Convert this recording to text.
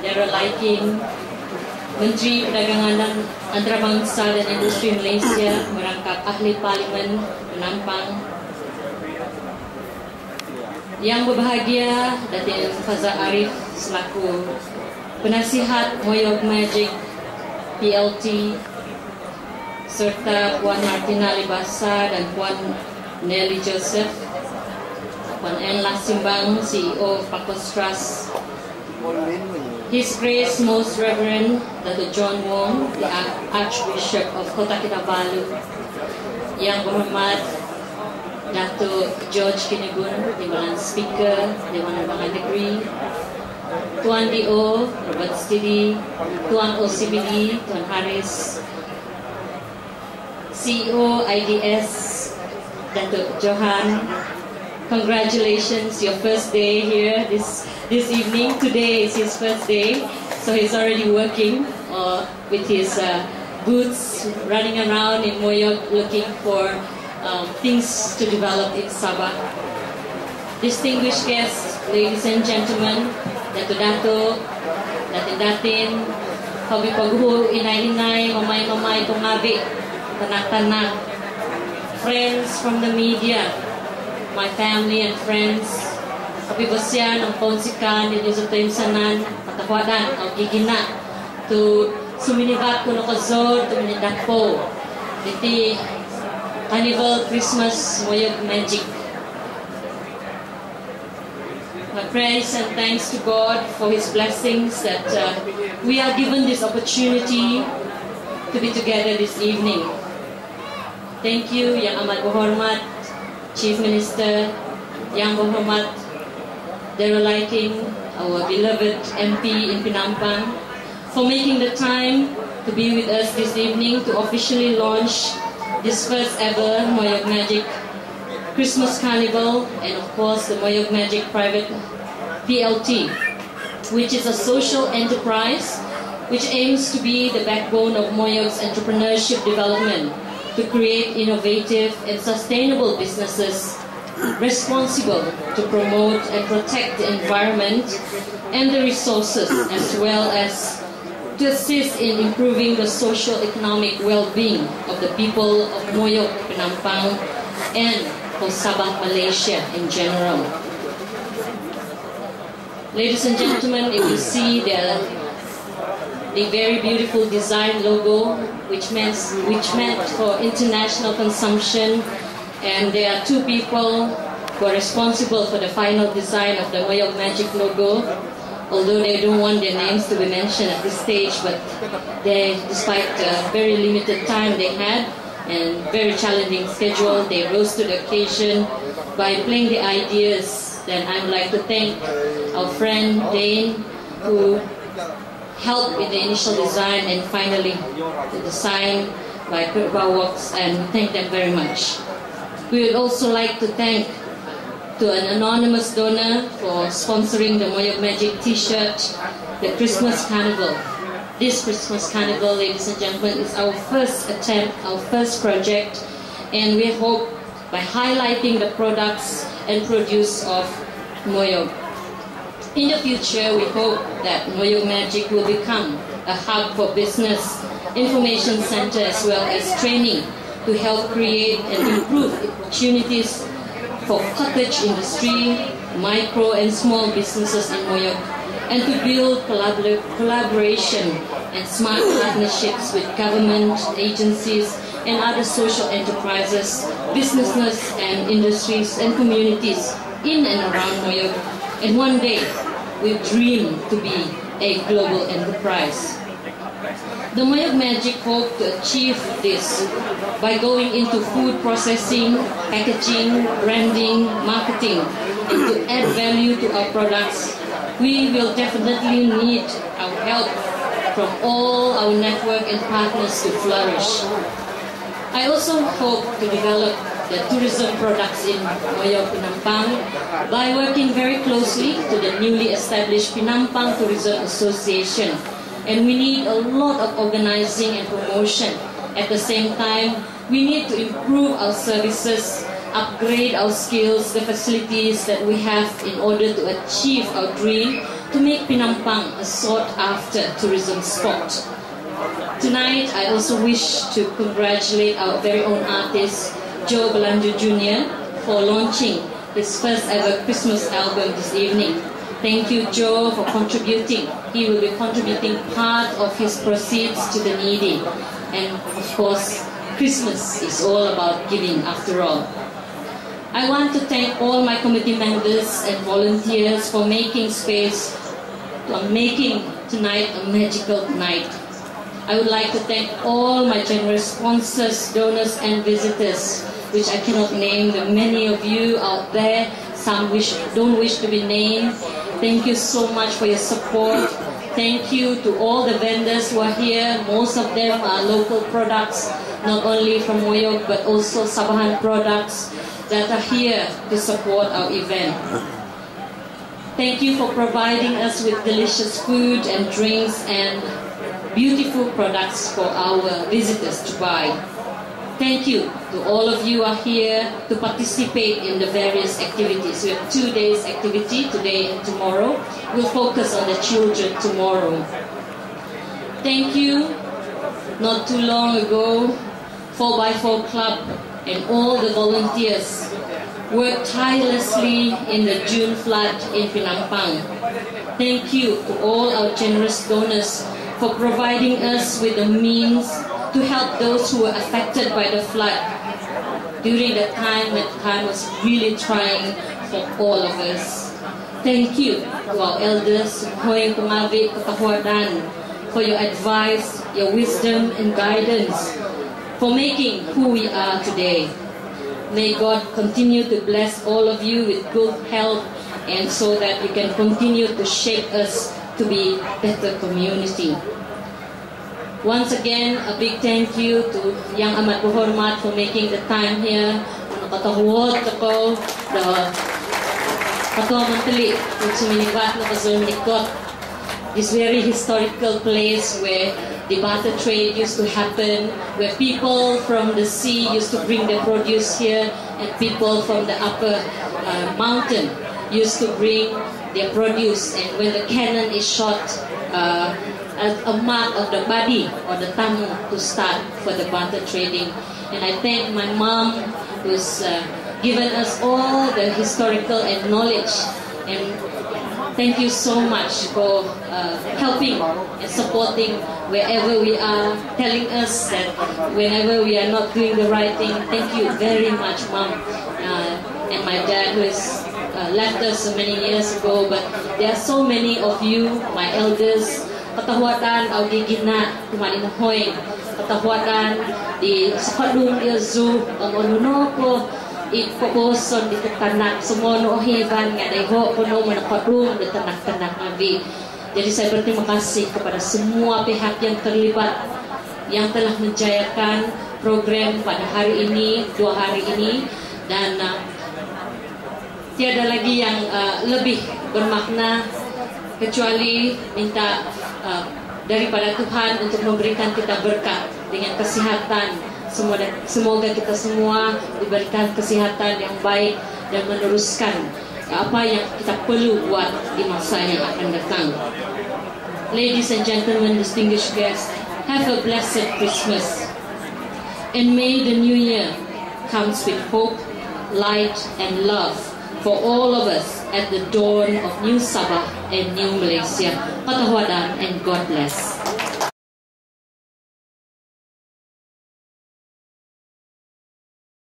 Daryl Liking, Menteri Perdagangan dan Antarabangsa dan Industri Malaysia merangkap Ahli Parlimen Penampang yang berbahagia Datin Fazal Arif selaku penasihat Moyog Magic PLT serta Puan Martina Libasa dan Puan Nelly Joseph Puan Enlah Simbang CEO Pakos Trust His Grace Most Reverend Dr. John Wong, the Archbishop of Kota Kinabalu, Yang Berhormat Dato George Kinigun, Timbalan Speaker, Dewan Undangan Negeri, Tuan D.O. Robert Stidi, Tuan OCBD, Tuan Haris, CEO IDS, Dato Johan, congratulations, your first day here this this evening. Today is his first day, so he's already working uh, with his uh, boots, running around in Moyog looking for um, things to develop in Sabah. Distinguished guests, ladies and gentlemen, Dato Dato, Datin Datin, Hobi Paghu, Inay Inay, Mamay Mamay, Tungabi, Tanak Tanak, friends from the media, my family and friends, kabibasyan ang ponsikan ninyo sa taimsanan patakwadan ang gigina to suminibat ko no kazor to minidak po iti carnival Christmas moyog magic. My praise and thanks to God for his blessings that uh, we are given this opportunity to be together this evening. Thank you Yang Amat Berhormat Chief Minister Yang Berhormat Darell Leiking, our beloved MP in Penampang, for making the time to be with us this evening to officially launch this first ever Moyog Magic Christmas Carnival and of course the Moyog Magic Private PLT, which is a social enterprise which aims to be the backbone of Moyog's entrepreneurship development to create innovative and sustainable businesses responsible to promote and protect the environment and the resources as well as to assist in improving the social economic well-being of the people of Moyog, Penampang and for Sabah, Malaysia in general. Ladies and gentlemen, if you see the, the very beautiful design logo which meant, which meant for international consumption and there are two people who are responsible for the final design of the Moyog Magic logo. Although they don't want their names to be mentioned at this stage, but they, despite the very limited time they had and very challenging schedule, they rose to the occasion by playing the ideas. Then I would like to thank our friend Dane, who helped with the initial design and finally the design by Kurt Works, and thank them very much. We would also like to thank to an anonymous donor for sponsoring the Moyog Magic t-shirt, the Christmas Carnival. This Christmas Carnival, ladies and gentlemen, is our first attempt, our first project, and we hope by highlighting the products and produce of Moyog. In the future, we hope that Moyog Magic will become a hub for business, information center, as well as training to help create and improve opportunities for cottage industry, micro and small businesses in Moyog, and to build collabor collaboration and smart partnerships with government agencies and other social enterprises, businesses and industries and communities in and around Moyog. And one day, we dream to be a global enterprise. The Moyog Magic hope to achieve this by going into food processing, packaging, branding, marketing, to add value to our products. We will definitely need our help from all our network and partners to flourish. I also hope to develop the tourism products in Moyog Penampang by working very closely to the newly established Penampang Tourism Association and we need a lot of organizing and promotion. At the same time, we need to improve our services, upgrade our skills, the facilities that we have in order to achieve our dream to make Penampang a sought after tourism spot. Tonight, I also wish to congratulate our very own artist, Joe Belanja Jr., for launching his first ever Christmas album this evening. Thank you, Joe, for contributing. He will be contributing part of his proceeds to the needy. And of course, Christmas is all about giving after all. I want to thank all my committee members and volunteers for making space, for making tonight a magical night. I would like to thank all my generous sponsors, donors, and visitors, which I cannot name. The many of you out there, some wish, don't wish to be named. Thank you so much for your support. Thank you to all the vendors who are here. Most of them are local products, not only from Moyog, but also Sabahan products that are here to support our event. Thank you for providing us with delicious food and drinks and beautiful products for our visitors to buy. Thank you to all of you who are here to participate in the various activities. We have two days activity, today and tomorrow. We'll focus on the children tomorrow. Thank you. Not too long ago, 4x4 Club and all the volunteers worked tirelessly in the June flood in Penampang. Thank you to all our generous donors for providing us with the means to help those who were affected by the flood during the time when time was really trying for all of us. Thank you to our elders, for your advice, your wisdom and guidance for making who we are today. May God continue to bless all of you with good health and so that you can continue to shape us to be better community. Once again, a big thank you to Yang Amat Buhormat for making the time here. Nakatahuot ako, the Katua Mantali, kung suminibat na kasulnikot. This very historical place where the barter trade used to happen, where people from the sea used to bring their produce here, and people from the upper uh, mountain used to bring their produce. And when the cannon is shot, uh, a, a mark of the body or the tamu to start for the barter trading. And I thank my mom who's uh, given us all the historical and knowledge and thank you so much for uh, helping and supporting wherever we are, telling us that whenever we are not doing the right thing, thank you very much, Mom. Uh, and my dad who has uh, left us so many years ago, but there are so many of you, my elders, katahuatan au gigina kumani na hoy katahuatan di sakadung dia zu ang onuno ko ipokoson di tanak semono heban nga dai ho kuno mo nakadung di tanak-tanak nabi. Jadi saya berterima kasih kepada semua pihak yang terlibat yang telah menjayakan program pada hari ini dua hari ini. Dan uh, tiada lagi yang uh, lebih bermakna kecuali minta uh, daripada Tuhan untuk memberikan kita berkat dengan kesehatan semoga semoga kita semua diberikan kesehatan yang baik dan meneruskan apa yang kita perlu buat di masa yang akan datang. Ladies and gentlemen, distinguished guests, have a blessed Christmas. And may the new year comes with hope, light, and love for all of us at the dawn of New Sabah and New Malaysia. Patawadan and God bless.